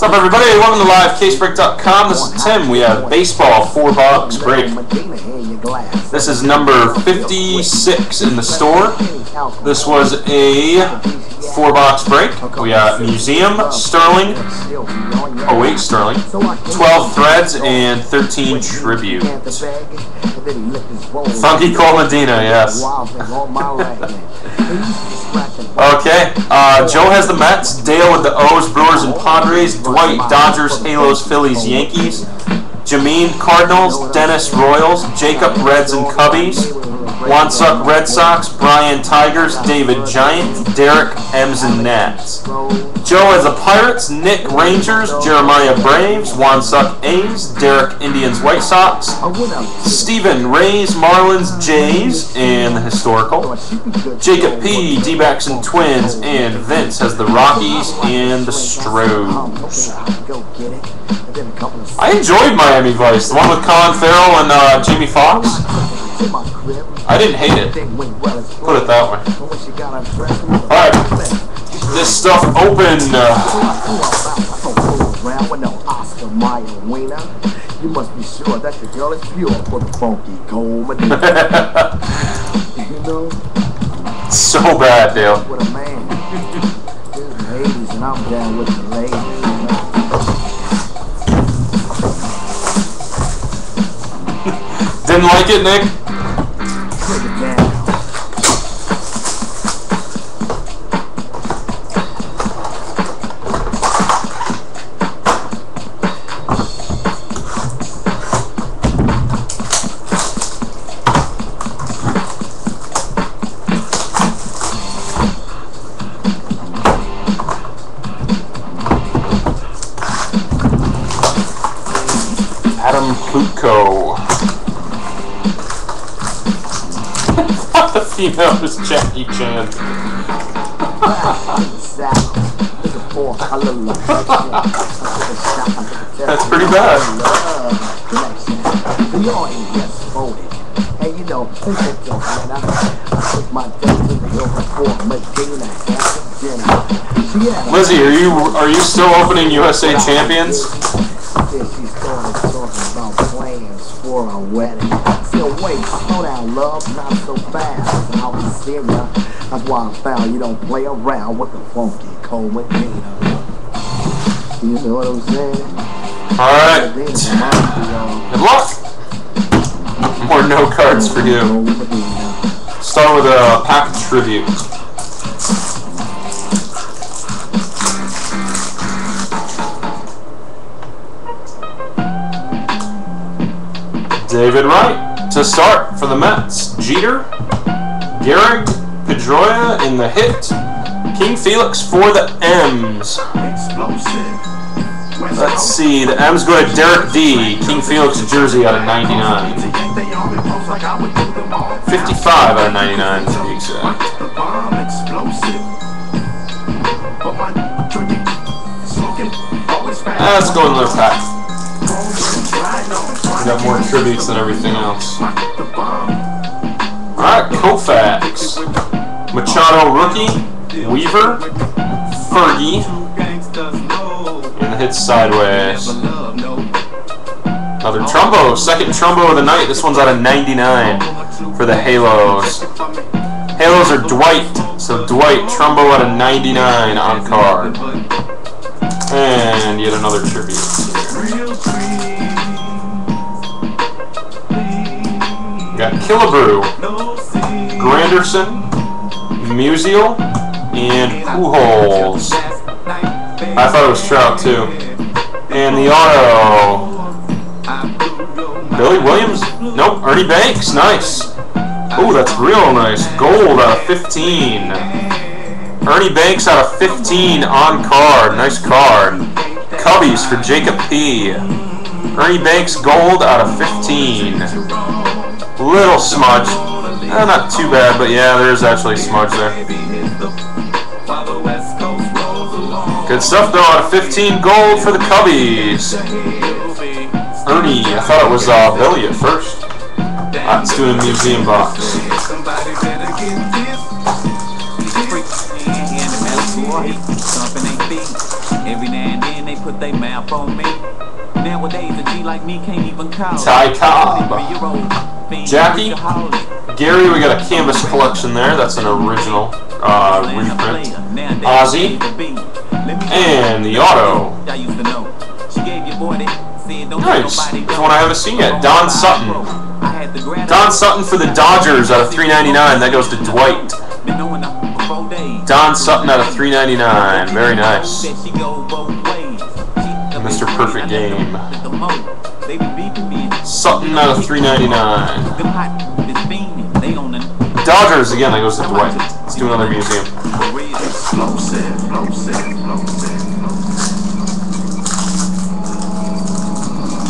What's up, everybody? Welcome to LiveCaseBreak.com. This is Tim. We have baseball four box break. This is number 56 in the store. This was a four box break. We got Museum, Sterling, oh wait, Sterling, 12 Threads, and 13 Tribute. Funky Cold Medina, yes. okay, uh, Joe has the Mets, Dale with the O's, Brewers, and Padres, Dwight, Dodgers, Halos, Phillies, Yankees, Jameen, Cardinals, Dennis, Royals, Jacob, Reds, and Cubbies, Wansuck Red Sox, Brian Tigers, David Giant, Derek M's and Nats. Joe has the Pirates, Nick Rangers, Jeremiah Braves, Juan Wansuck A's, Derek Indians White Sox, Stephen Rays, Marlins, Jays, and the historical. Jacob P, D-backs and Twins, and Vince has the Rockies and the Stros. I enjoyed Miami Vice, the one with Colin Farrell and uh, Jamie Foxx. I didn't hate it. Put it that way. Alright. This stuff open. You uh, must be sure that the girl is pure for the funky you know? So bad, Dale. A man. There's ladies and I'm down with the ladies. Didn't like it, Nick? That's pretty bad. You know, matter, I took my in the Medina after dinner. Lizzie, are you are you still opening USA Champions? About plans for a wedding. So wait, slow down, love, not so fast. I was serious. That's why I found you don't play around with the funky cold Medina. You know what I'm saying? Alright. Mafia, um, Good luck. More no cards for you. Start with a pack of tribute. David Wright to start for the Mets. Jeter, Gehrig, Pedroia in the hit. King Felix for the M's. Let's see, the M's go to Derek D. King Felix jersey out of 99. 55 out of 99 to be exact. Ah, let's go in left half. We got more tributes than everything else. Alright, Koufax. Machado rookie. Weaver. Fergie. And the hit sideways. Another Trumbo. Second Trumbo of the night. This one's out of 99 for the Halos. Halos are Dwight. So Dwight, Trumbo out of 99 on card. And yet another tribute. Got Killebrew, Granderson, Musial, and Pujols. I thought it was Trout too. And the auto. Billy Williams? Nope. Ernie Banks. Nice. Oh, that's real nice. Gold out of 15. Ernie Banks out of 15 on card. Nice card. Cubbies for Jacob P. Ernie Banks gold out of 15. Little smudge. Not too bad, but yeah, there's actually smudge there. Good stuff though, out of 15 gold for the Cubbies. Ernie, I thought it was uh, Billy at first. Uh, let's do a museum box. Ty Cobb. Jackie. Gary, we got a canvas collection there. That's an original uh, reprint. Ozzy. And the auto. Nice. That's one I haven't seen yet. Don Sutton. Don Sutton for the Dodgers out of 399. That goes to Dwight. Don Sutton out of 399. Very nice. Mr. Perfect Game. Sutton out of 399. Dodgers again. That goes to Dwight. Let's do another museum.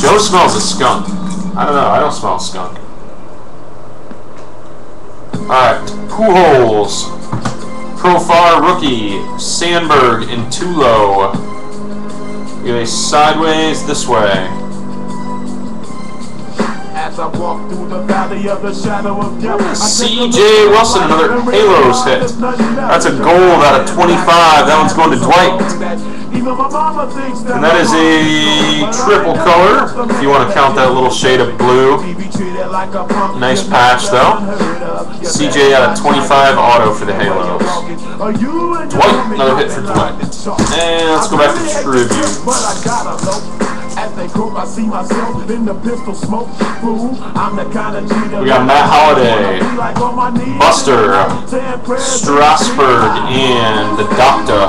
Joe smells a skunk. I don't know. I don't smell skunk. Alright. Pujols. Profar rookie. Sandberg and Tulo. Have a sideways this way. CJ Wilson, another Halos hit. That's a gold out of 25. That one's going to Dwight. And that is a triple color, if you want to count that little shade of blue. Nice patch, though. CJ out of 25 auto for the Halos. Dwight, another hit for Dwight. And let's go back to tribute. As they croak, I see myself in the pistol smoke. Fool, I'm the kind of cheater. We got Matt Holliday, Buster, Strasburg, and the Doctor.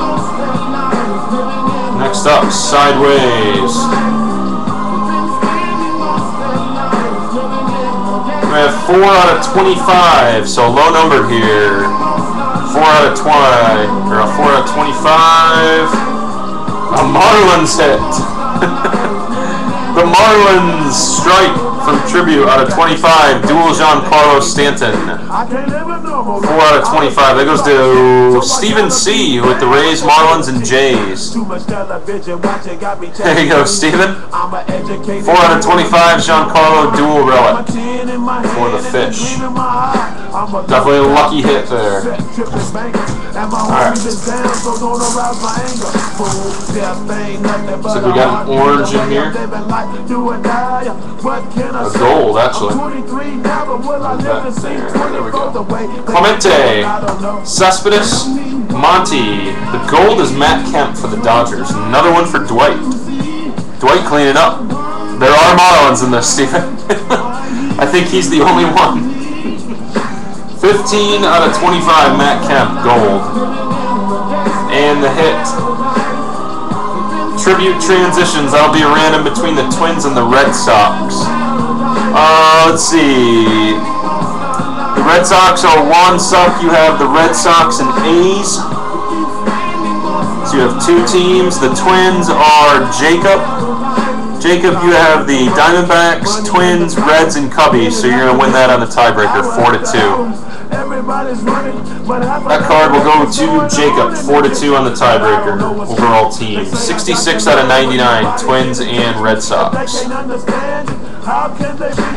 Next up, Sideways. We have 4 out of 25, so low number here. 4 out of 20, or a 4 out of 25. A Marlins hit. The Marlins strike from Tribute out of 25. Dual Giancarlo Stanton. 4 out of 25. That goes to Stephen C. with the Rays, Marlins, and Jays. There you go, Stephen. 4 out of 25. Giancarlo Dual Relic for the Fish. Definitely a lucky hit there. Alright. Like we got an orange in here. A gold, actually. There we go. Clemente, Cespedes, Monty. The gold is Matt Kemp for the Dodgers. Another one for Dwight. Dwight cleaning up. There are Marlins in this, Stephen. I think he's the only one. 15 out of 25, Matt Kemp, gold. And the hit tribute transitions. That'll be a random between the Twins and the Red Sox. Uh, let's see. The Red Sox are one suck. You have the Red Sox and A's. So you have two teams. The Twins are Jacob. Jacob, you have the Diamondbacks, Twins, Reds, and Cubbies. So you're going to win that on the tiebreaker, 4 to 2. That card will go to Jacob, 4 to 2 on the tiebreaker. Overall team. 66 out of 99, Twins and Red Sox.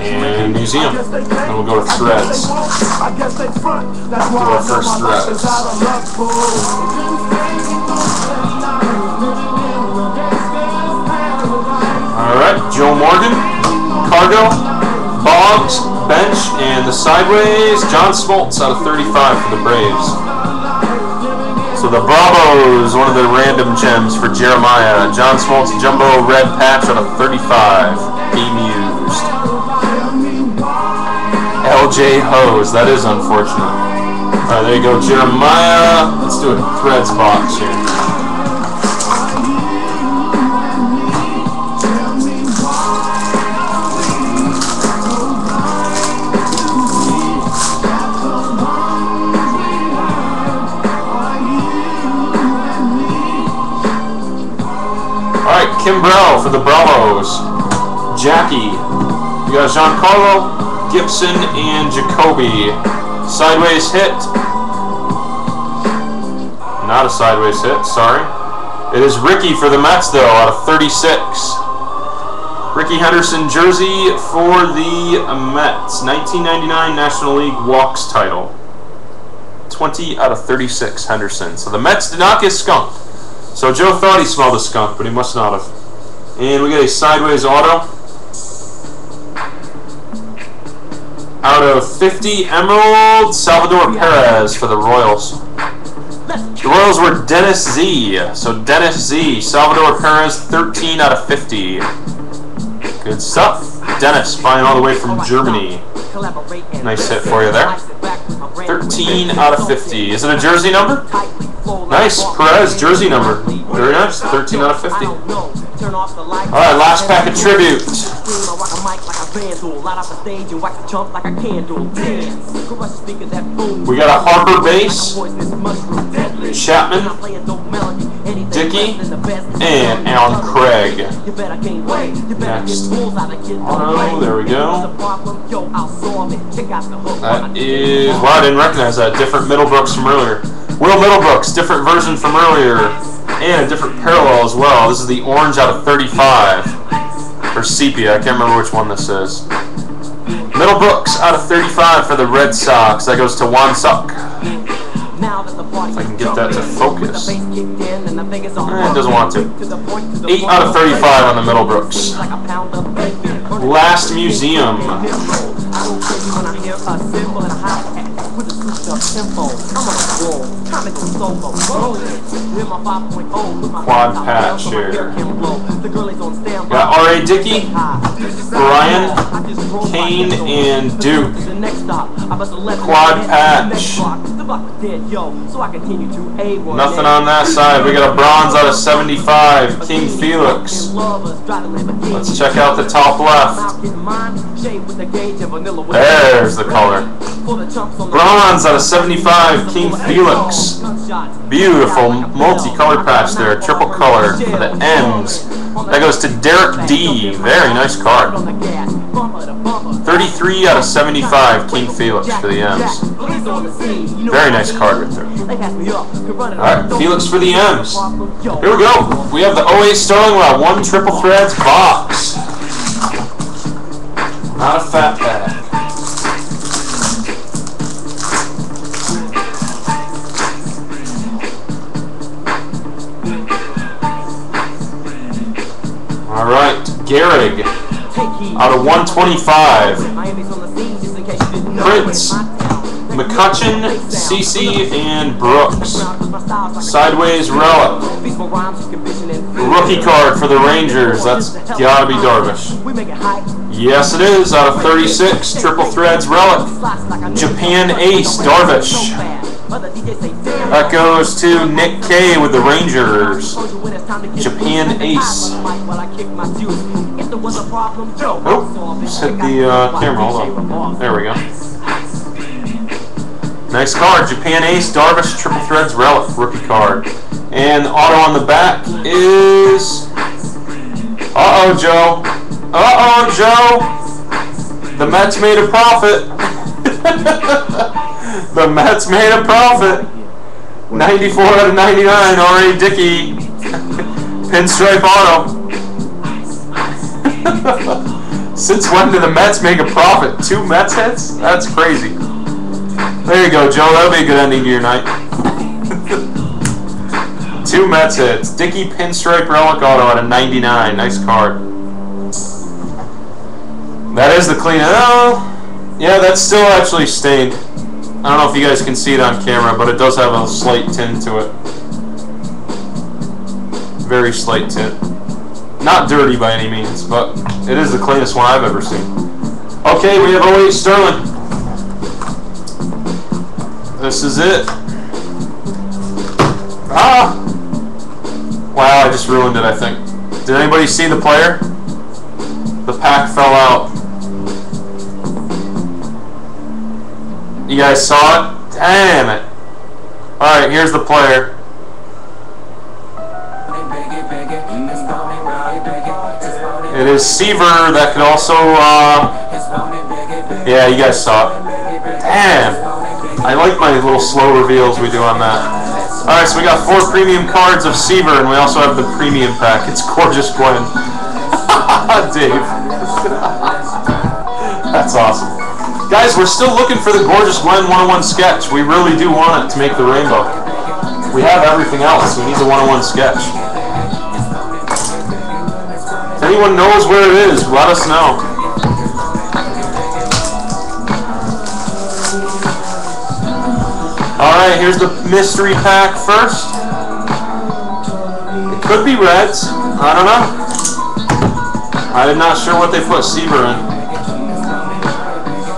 And Museum. And we'll go to Threads. Our first Threads. Alright, Joe Morgan, Cargo, Boggs, bench, and the sideways, John Smoltz out of 35 for the Braves. So the Bravos, one of the random gems for Jeremiah. John Smoltz, jumbo red patch out of 35. Game used. LJ Hoes, that is unfortunate. Alright, there you go, Jeremiah. Let's do a threads box here. Kimbrel for the Bravos. Jackie. You got Giancarlo, Gibson, and Jacoby. Sideways hit. Not a sideways hit, sorry. It is Rickey for the Mets, though, out of 36. Rickey Henderson jersey for the Mets. 1999 National League walks title. 20 out of 36, Henderson. So the Mets did not get skunked. So Joe thought he smelled a skunk, but he must not have. And we get a sideways auto. Out of 50 Emerald, Salvador Perez for the Royals. The Royals were Dennis Z. So Dennis Z, Salvador Perez, 13 out of 50. Good stuff. Dennis, buying all the way from Germany. Nice hit for you there. 13 out of 50. Is it a jersey number? Nice. Perez, jersey number. Very nice. 13 out of 50. Alright, last pack of tribute. We got a Harper base, Chapman, Dickey, and Allen Craig. Next. Oh, there we go. That is, wow, I didn't recognize that. Different Middlebrooks from earlier. Will Middlebrooks, different version from earlier, and a different parallel as well. This is the orange out of 35. Or sepia, I can't remember which one this is. Middlebrooks out of 35 for the Red Sox. That goes to Juan Suck. If I can get that to focus. Eh, it doesn't want to. 8 out of 35 on the Middlebrooks. Last Museum. Quad patch here. Got R.A. Dickey, Brian, Kane, and Duke. Quad patch. Nothing on that side. We got a bronze out of 75, King Felix. Let's check out the top left. There's the color. Bronze out of 75, King Felix. Beautiful multicolored patch there, triple color for the M's. That goes to Derek D. Very nice card. 33 out of 75, King Felix for the M's. Very nice card right there. Alright, Felix for the M's. Here we go. We have the OA Sterling Lot 1 Triple Threads box. Not a fat bag. Alright, Gehrig out of 125. Prince, McCutcheon, CC, and Brooks. Sideways Relic. Rookie card for the Rangers. That's gotta be Darvish. Yes, it is. Out of 36, Triple Threads Relic. Japan Ace, Darvish. That goes to Nick K with the Rangers. Japan Ace. Oh, just hit the uh, camera. Hold on. There we go. Nice card. Japan Ace, Darvish, Triple Threads Relic, rookie card. And auto on the back is. Uh oh, Joe. Uh oh, Joe. The Mets made a profit. the Mets made a profit. 94 out of 99, R.A. Dickey. Pinstripe auto. Since when did the Mets make a profit? Two Mets hits? That's crazy. There you go, Joe. That'll be a good ending to your night. Two Mets hits. Dickey Pinstripe Relic Auto out of 99. Nice card. That is the clean. Oh, yeah, that's still actually stained. I don't know if you guys can see it on camera, but it does have a slight tint to it. Very slight tint. Not dirty by any means, but it is the cleanest one I've ever seen. Okay, we have 08 Sterling. This is it. Ah! Wow, I just ruined it, I think. Did anybody see the player? The pack fell out. You guys saw it? Damn it. Alright, here's the player. It is Seaver that could also, uh, yeah, you guys saw it. Damn. I like my little slow reveals we do on that. Alright, so we got four premium cards of Seaver, and we also have the premium pack. It's Gorgeous Gwen. Dave. That's awesome. Guys, we're still looking for the Gorgeous Gwen 101 sketch. We really do want it to make the rainbow. We have everything else. We need the one-on-one oh sketch. If anyone knows where it is, let us know. Alright, here's the mystery pack first. It could be Reds. I don't know. I'm not sure what they put Seaver in.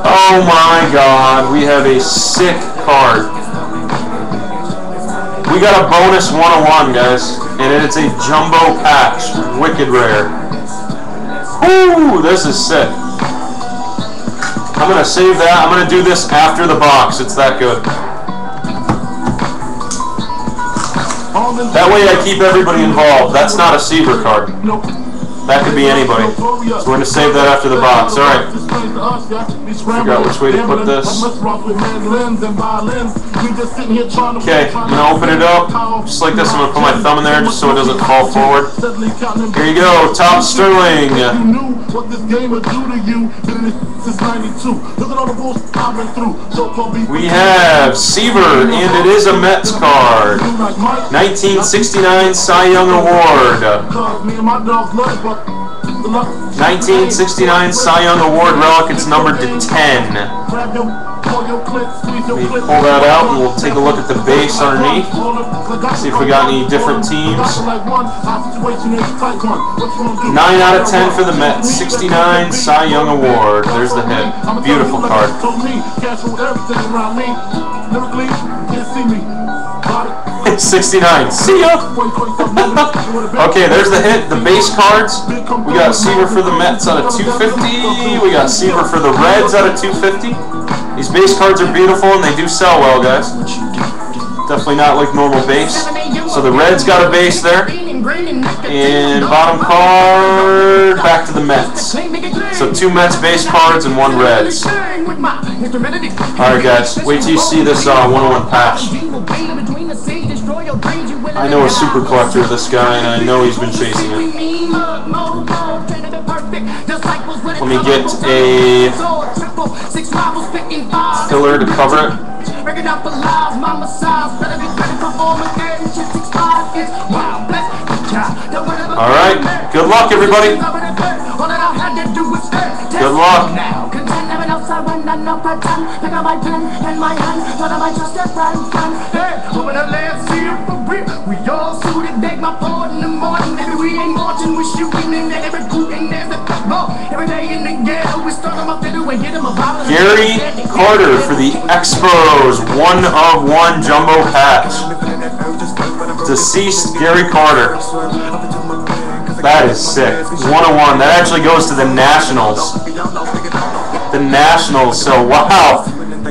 Oh my god, we have a sick card. We got a bonus 101, guys. And it's a jumbo patch. Wicked rare. Woo! This is sick. I'm going to save that. I'm going to do this after the box. It's that good. That way I keep everybody involved. That's not a Seaver card. That could be anybody. So we're going to save that after the box. Alright. Figure out which way to put this. Okay, I'm to open it up. Just like this, I'm to put my thumb in there just so it doesn't fall forward. Here you go, Topps Sterling. We have Seaver, and it is a Mets card. 1969 Cy Young Award. 1969 Cy Young Award relic, it's numbered to 10. Let me pull that out and we'll take a look at the base underneath. See if we got any different teams. 9 out of 10 for the Mets. 69 Cy Young Award. There's the hit. Beautiful card. 69. See ya! okay, there's the hit. The base cards. We got Seaver for the Mets out of 250. We got Seaver for the Reds out of 250. These base cards are beautiful and they do sell well, guys. Definitely not like normal base. So the Reds got a base there. And bottom card, back to the Mets. So two Mets base cards and one Reds. Alright guys, wait till you see this uh, 101 patch. I know a super collector of this guy, and I know he's been chasing it. Let me get a filler to cover it. Alright, good luck everybody. Good luck. All. Gary Carter for the Expos, one of one jumbo patch. Deceased Gary Carter. That is sick. 101. That actually goes to the Nationals. The Nationals. So, wow.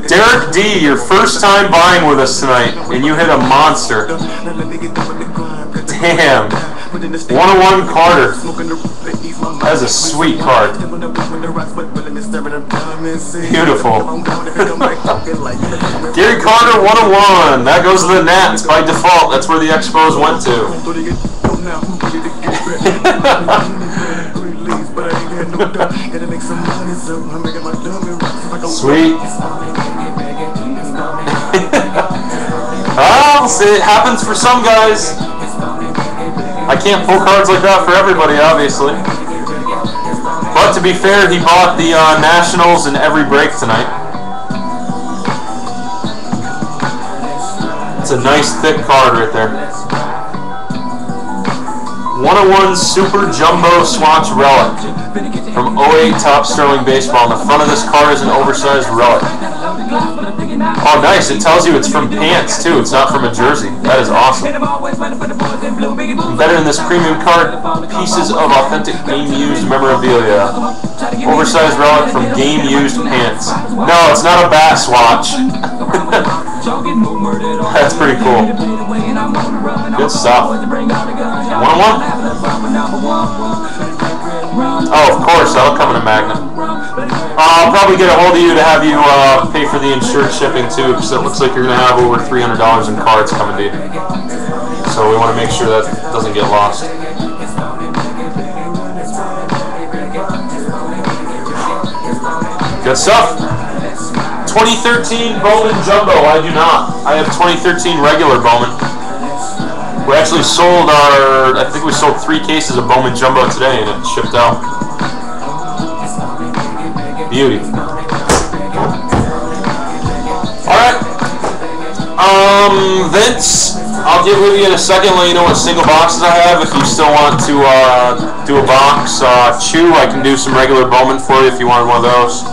Derek D, your first time buying with us tonight, and you hit a monster. Damn. 101 Carter. That's a sweet card. Beautiful. Gary Carter 101. That goes to the Nats by default. That's where the Expos went to. Sweet. oh, see, it happens for some guys. I can't pull cards like that for everybody, obviously. But to be fair, he bought the uh, Nationals in every break tonight. It's a nice thick card right there. 101 Super Jumbo Swatch Relic from 08 Topps Sterling Baseball. On the front of this card is an oversized relic. Oh, nice. It tells you it's from pants, too. It's not from a jersey. That is awesome. Embedded in this premium card, pieces of authentic game-used memorabilia. Oversized relic from game-used pants. No, it's not a bass watch. That's pretty cool. Good stuff. One one. Oh, of course, that'll come in a magnet. I'll probably get a hold of you to have you uh, pay for the insured shipping too, because it looks like you're going to have over $300 in cards coming to you. So we want to make sure that doesn't get lost. Good stuff. 2013 Bowman Jumbo. I do not. I have 2013 regular Bowman. We actually sold our, I think we sold three cases of Bowman Jumbo today and it shipped out. Beauty. Alright. Um, Vince, I'll get with you in a second, let you know what single boxes I have. If you still want to uh, do a box, uh, Chew, I can do some regular Bowman for you if you wanted one of those.